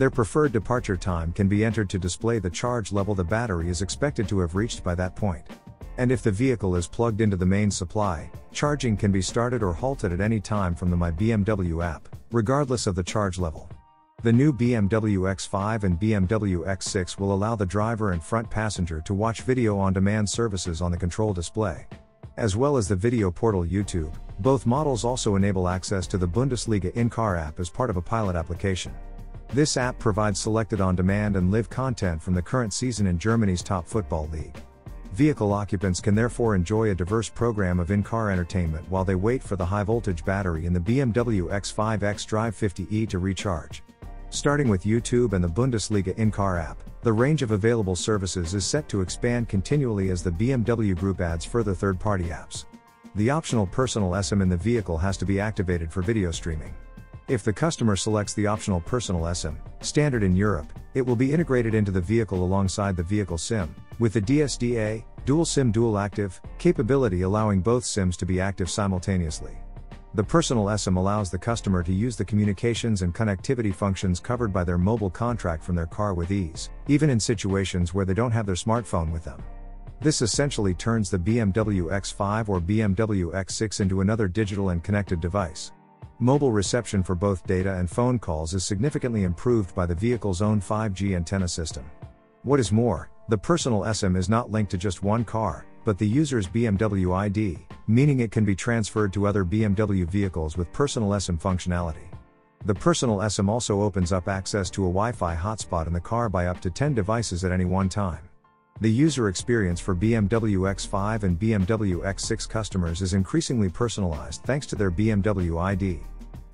Their preferred departure time can be entered to display the charge level the battery is expected to have reached by that point. And if the vehicle is plugged into the main supply, charging can be started or halted at any time from the My BMW app, regardless of the charge level. The new BMW X5 and BMW X6 will allow the driver and front passenger to watch video on demand services on the control display. As well as the video portal YouTube, both models also enable access to the Bundesliga in car app as part of a pilot application. This app provides selected on demand and live content from the current season in Germany's top football league. Vehicle occupants can therefore enjoy a diverse program of in car entertainment while they wait for the high voltage battery in the BMW X5 xDrive 50e to recharge. Starting with YouTube and the Bundesliga in car app, the range of available services is set to expand continually as the BMW Group adds further third party apps. The optional personal SIM in the vehicle has to be activated for video streaming. If the customer selects the optional personal SIM, standard in Europe, it will be integrated into the vehicle alongside the vehicle SIM, with the DSDA, Dual SIM Dual Active, capability allowing both SIMs to be active simultaneously. The personal SIM allows the customer to use the communications and connectivity functions covered by their mobile contract from their car with ease, even in situations where they don't have their smartphone with them. This essentially turns the BMW X5 or BMW X6 into another digital and connected device. Mobile reception for both data and phone calls is significantly improved by the vehicle's own 5G antenna system. What is more, the personal SIM is not linked to just one car, but the user's BMW ID, meaning it can be transferred to other BMW vehicles with personal SIM functionality. The personal SIM also opens up access to a Wi Fi hotspot in the car by up to 10 devices at any one time. The user experience for BMW X5 and BMW X6 customers is increasingly personalized thanks to their BMW ID.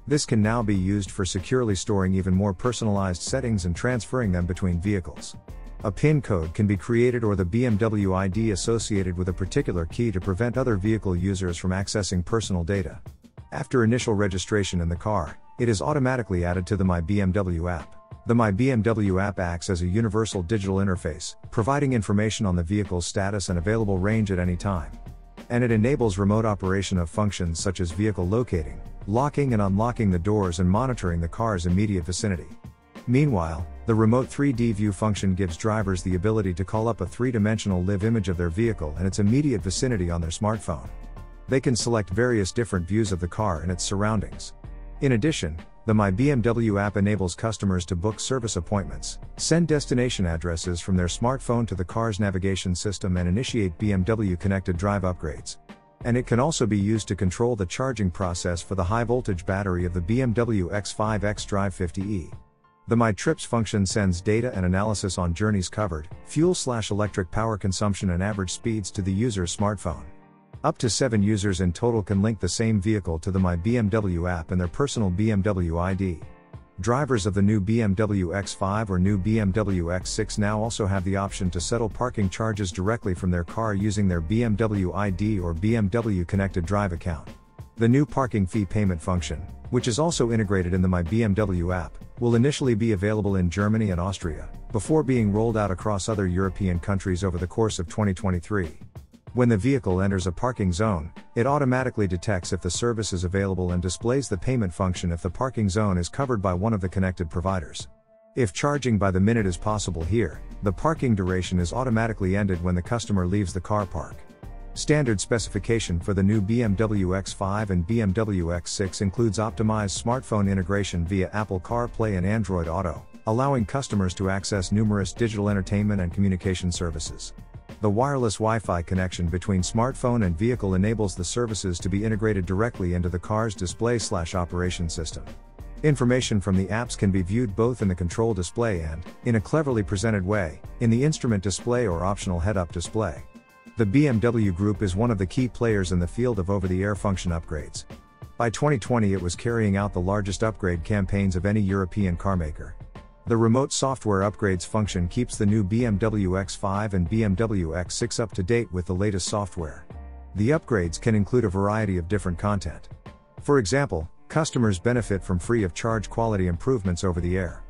This can now be used for securely storing even more personalized settings and transferring them between vehicles. A PIN code can be created or the BMW ID associated with a particular key to prevent other vehicle users from accessing personal data. After initial registration in the car, it is automatically added to the My BMW app. The My BMW app acts as a universal digital interface, providing information on the vehicle's status and available range at any time. And it enables remote operation of functions such as vehicle locating, locking and unlocking the doors and monitoring the car's immediate vicinity. Meanwhile, the remote 3D view function gives drivers the ability to call up a three-dimensional live image of their vehicle and its immediate vicinity on their smartphone. They can select various different views of the car and its surroundings. In addition, the My BMW app enables customers to book service appointments, send destination addresses from their smartphone to the car's navigation system and initiate BMW connected drive upgrades. And it can also be used to control the charging process for the high voltage battery of the BMW X5 xDrive 50e. The My Trips function sends data and analysis on journeys covered, fuel slash electric power consumption and average speeds to the user's smartphone. Up to 7 users in total can link the same vehicle to the My BMW app and their personal BMW ID. Drivers of the new BMW X5 or new BMW X6 now also have the option to settle parking charges directly from their car using their BMW ID or BMW Connected Drive account. The new parking fee payment function, which is also integrated in the My BMW app, will initially be available in Germany and Austria, before being rolled out across other European countries over the course of 2023. When the vehicle enters a parking zone, it automatically detects if the service is available and displays the payment function if the parking zone is covered by one of the connected providers. If charging by the minute is possible here, the parking duration is automatically ended when the customer leaves the car park. Standard specification for the new BMW X5 and BMW X6 includes optimized smartphone integration via Apple CarPlay and Android Auto, allowing customers to access numerous digital entertainment and communication services. The wireless Wi Fi connection between smartphone and vehicle enables the services to be integrated directly into the car's display slash operation system. Information from the apps can be viewed both in the control display and, in a cleverly presented way, in the instrument display or optional head up display. The BMW Group is one of the key players in the field of over the air function upgrades. By 2020, it was carrying out the largest upgrade campaigns of any European carmaker. The remote software upgrades function keeps the new BMW X5 and BMW X6 up to date with the latest software. The upgrades can include a variety of different content. For example, customers benefit from free of charge quality improvements over the air.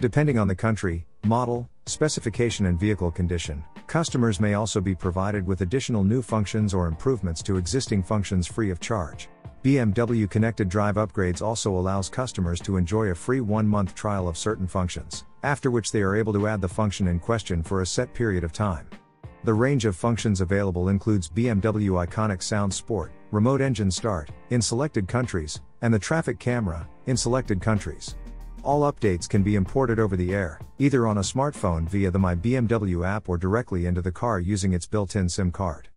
Depending on the country, model, specification, and vehicle condition, customers may also be provided with additional new functions or improvements to existing functions free of charge. BMW Connected Drive Upgrades also allows customers to enjoy a free one month trial of certain functions, after which they are able to add the function in question for a set period of time. The range of functions available includes BMW Iconic Sound Sport, Remote Engine Start, in selected countries, and the traffic camera, in selected countries. All updates can be imported over the air, either on a smartphone via the My BMW app or directly into the car using its built in SIM card.